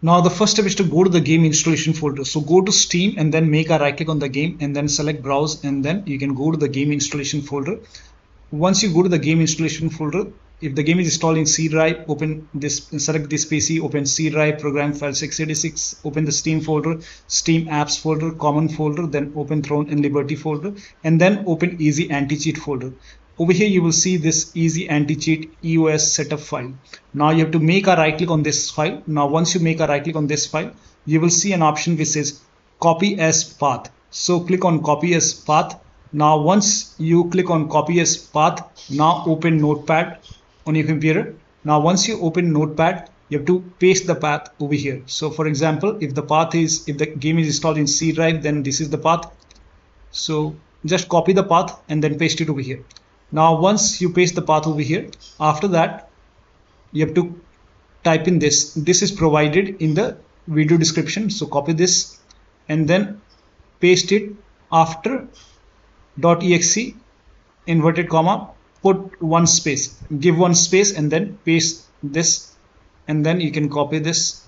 Now the first step is to go to the game installation folder. So go to Steam and then make a right click on the game and then select browse and then you can go to the game installation folder. Once you go to the game installation folder, if the game is installed in C drive, open this, select this PC, open C drive, program file 686, open the Steam folder, Steam apps folder, common folder, then open Throne and Liberty folder, and then open Easy Anti-Cheat folder. Over here you will see this Easy Anti-Cheat EOS setup file. Now you have to make a right click on this file. Now once you make a right click on this file, you will see an option which says copy as path. So click on copy as path. Now once you click on copy as path, now open notepad on your computer. Now once you open notepad, you have to paste the path over here. So for example, if the path is, if the game is installed in C drive, then this is the path. So just copy the path and then paste it over here. Now once you paste the path over here, after that you have to type in this. This is provided in the video description. So copy this and then paste it after .exe inverted comma put one space. Give one space and then paste this. And then you can copy this.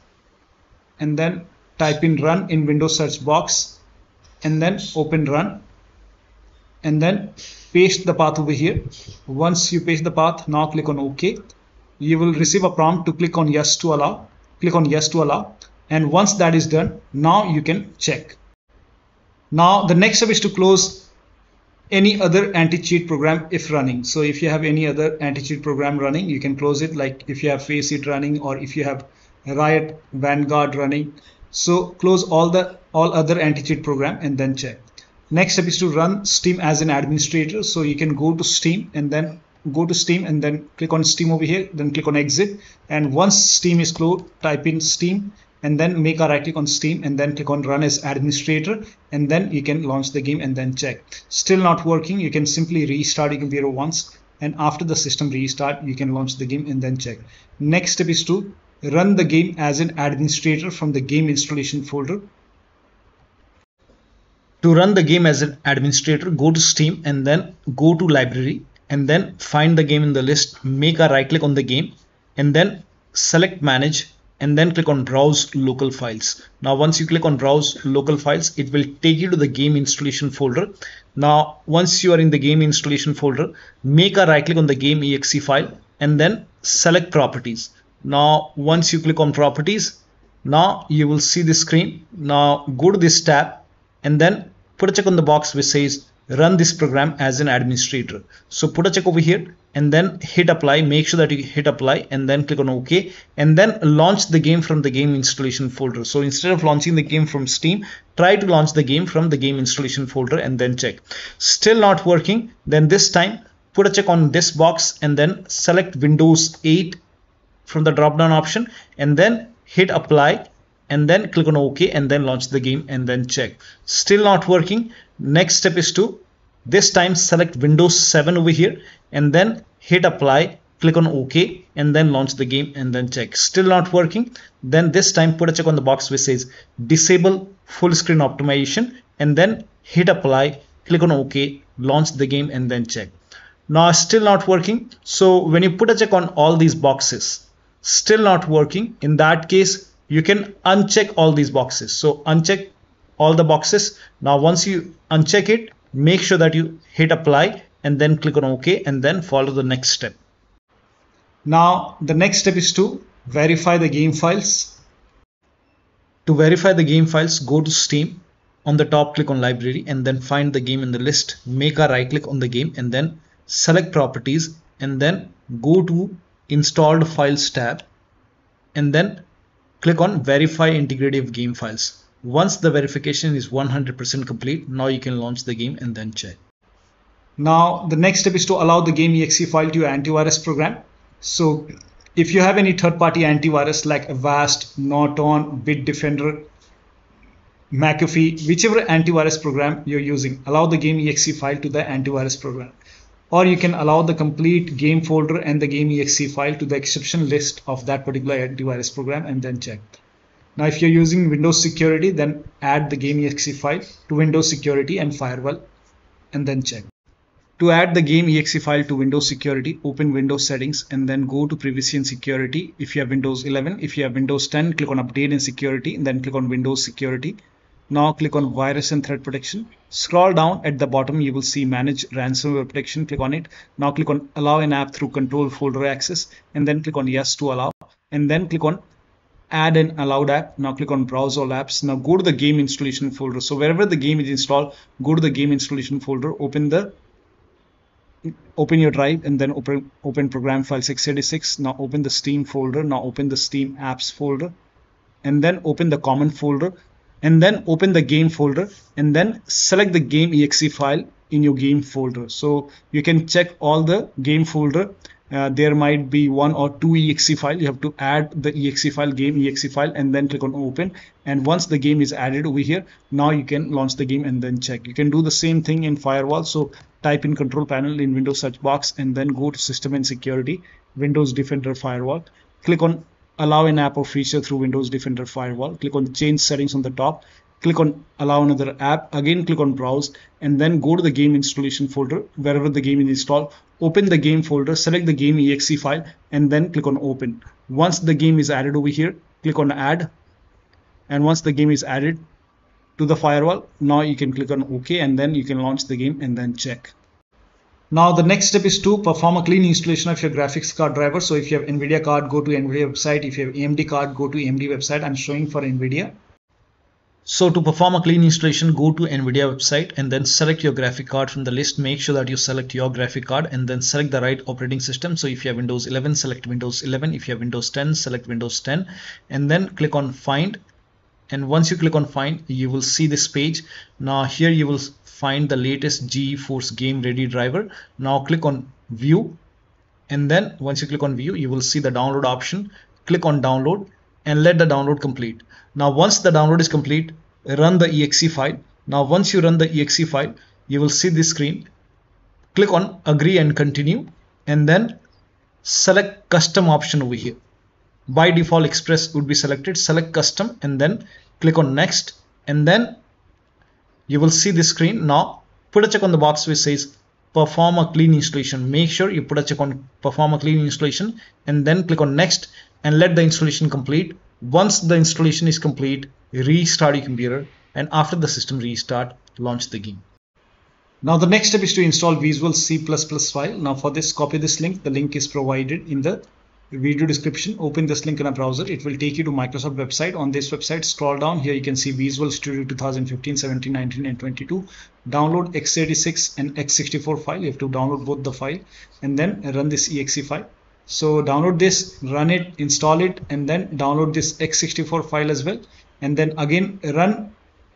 And then type in run in windows search box. And then open run and then paste the path over here. Once you paste the path now click on ok. You will receive a prompt to click on yes to allow. Click on yes to allow. And once that is done now you can check. Now the next step is to close any other anti-cheat program if running. So if you have any other anti-cheat program running you can close it. Like if you have faceit running or if you have riot vanguard running. So close all the all other anti-cheat program and then check next step is to run steam as an administrator. So you can go to steam and then go to steam and then click on steam over here then click on exit. And once steam is closed type in steam and then make a right click on steam and then click on run as administrator. And then you can launch the game and then check. Still not working you can simply restart your computer once. And after the system restart you can launch the game and then check. Next step is to run the game as an administrator from the game installation folder to run the game as an administrator, go to Steam and then go to library and then find the game in the list, make a right click on the game and then select manage and then click on browse local files. Now once you click on browse local files, it will take you to the game installation folder. Now once you are in the game installation folder, make a right click on the game exe file and then select properties. Now once you click on properties, now you will see the screen. Now go to this tab and then put a check on the box which says run this program as an administrator. So put a check over here and then hit apply make sure that you hit apply and then click on ok and then launch the game from the game installation folder. So instead of launching the game from steam try to launch the game from the game installation folder and then check. Still not working then this time put a check on this box and then select windows 8 from the drop down option and then hit apply and then click on OK and then launch the game and then check. Still not working. Next step is to this time select Windows 7 over here and then hit apply click on OK and then launch the game and then check. Still not working. Then this time put a check on the box which says disable full screen optimization and then hit apply, click on OK, launch the game and then check. Now still not working. So when you put a check on all these boxes, still not working. In that case, you can uncheck all these boxes. So uncheck all the boxes. Now once you uncheck it, make sure that you hit apply and then click on OK and then follow the next step. Now the next step is to verify the game files. To verify the game files, go to Steam. On the top, click on library and then find the game in the list. Make a right click on the game and then select properties and then go to installed files tab and then Click on verify integrity of game files. Once the verification is 100% complete, now you can launch the game and then check. Now the next step is to allow the game exe file to your antivirus program. So if you have any third-party antivirus like Avast, Norton, Bitdefender, McAfee, whichever antivirus program you're using, allow the game exe file to the antivirus program or you can allow the complete game folder and the game exe file to the exception list of that particular antivirus program and then check. Now if you're using Windows security then add the game exe file to Windows security and firewall and then check. To add the game exe file to Windows Security, open Windows Settings and then go to Privacy and Security. If you have Windows 11, if you have Windows 10, click on Update and Security and then click on Windows Security. Now click on Virus and Threat Protection. Scroll down at the bottom, you will see Manage Ransomware Protection. Click on it. Now click on Allow an app through Control Folder Access and then click on Yes to allow and then click on add an allowed app now click on browse all apps now go to the game installation folder so wherever the game is installed go to the game installation folder open the open your drive and then open open program file 686 now open the steam folder now open the steam apps folder and then open the common folder and then open the game folder and then select the game exe file in your game folder. So you can check all the game folder. Uh, there might be one or two exe file. You have to add the exe file game exe file and then click on open. And once the game is added over here now you can launch the game and then check. You can do the same thing in firewall. So type in control panel in windows search box and then go to system and security windows defender firewall. Click on allow an app or feature through windows defender firewall. Click on change settings on the top. Click on allow another app. Again click on browse and then go to the game installation folder wherever the game is installed. Open the game folder select the game exe file and then click on open. Once the game is added over here click on add. And once the game is added to the firewall now you can click on ok and then you can launch the game and then check now the next step is to perform a clean installation of your graphics card driver so if you have nvidia card go to nvidia website if you have amd card go to amd website i'm showing for nvidia so to perform a clean installation, go to NVIDIA website and then select your graphic card from the list. Make sure that you select your graphic card and then select the right operating system. So if you have Windows 11, select Windows 11. If you have Windows 10, select Windows 10 and then click on find. And once you click on find, you will see this page. Now here you will find the latest GeForce Game Ready driver. Now click on view and then once you click on view, you will see the download option. Click on download and let the download complete. Now once the download is complete, run the exe file. Now once you run the exe file, you will see this screen. Click on agree and continue and then select custom option over here. By default express would be selected. Select custom and then click on next and then you will see this screen. Now put a check on the box which says perform a clean installation. Make sure you put a check on perform a clean installation and then click on next and let the installation complete. Once the installation is complete, restart your computer and after the system restart, launch the game. Now the next step is to install Visual C++ file. Now for this, copy this link. The link is provided in the video description. Open this link in a browser. It will take you to Microsoft website. On this website, scroll down. Here you can see Visual Studio 2015, 17, 19 and 22. Download x86 and x64 file. You have to download both the file and then run this exe file so download this run it install it and then download this x64 file as well and then again run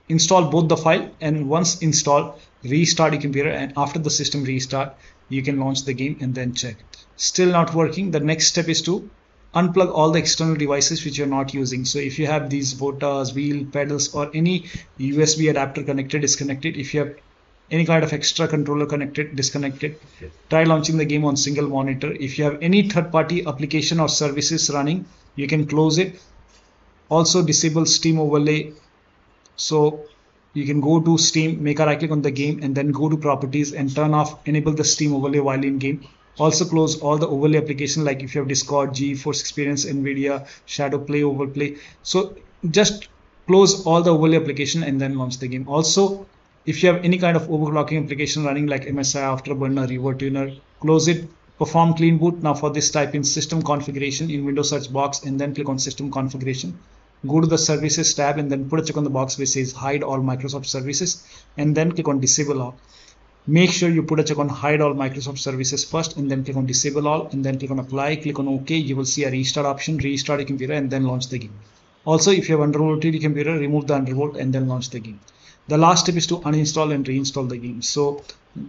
install both the file and once installed restart your computer and after the system restart you can launch the game and then check. Still not working the next step is to unplug all the external devices which you're not using. So if you have these HOTAS wheel pedals or any USB adapter connected disconnected if you have any kind of extra controller connected disconnected try launching the game on single monitor. If you have any third-party application or services running you can close it. Also disable steam overlay. So you can go to steam make a right click on the game and then go to properties and turn off enable the steam overlay while in game also close all the overlay application like if you have discord geforce experience nvidia shadow play overplay so just close all the overlay application and then launch the game also if you have any kind of overclocking application running like MSI, Afterburner, RivaTuner, close it, perform clean boot. Now for this type in system configuration in Windows search box and then click on system configuration. Go to the services tab and then put a check on the box which says hide all Microsoft services and then click on disable all. Make sure you put a check on hide all Microsoft services first and then click on disable all and then click on apply, click on OK. You will see a restart option, restart your computer and then launch the game. Also, if you have undervolted computer, remove the undervolt and then launch the game the last step is to uninstall and reinstall the game so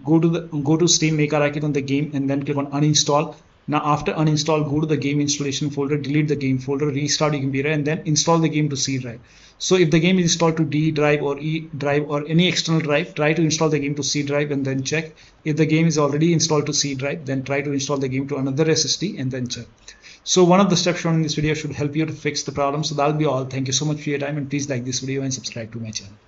go to the go to steam make a right click on the game and then click on uninstall now after uninstall go to the game installation folder delete the game folder restart your computer and then install the game to c drive. So if the game is installed to d drive or e drive or any external drive try to install the game to c drive and then check. If the game is already installed to c drive then try to install the game to another ssd and then check. So one of the steps shown in this video should help you to fix the problem. So that'll be all. Thank you so much for your time and please like this video and subscribe to my channel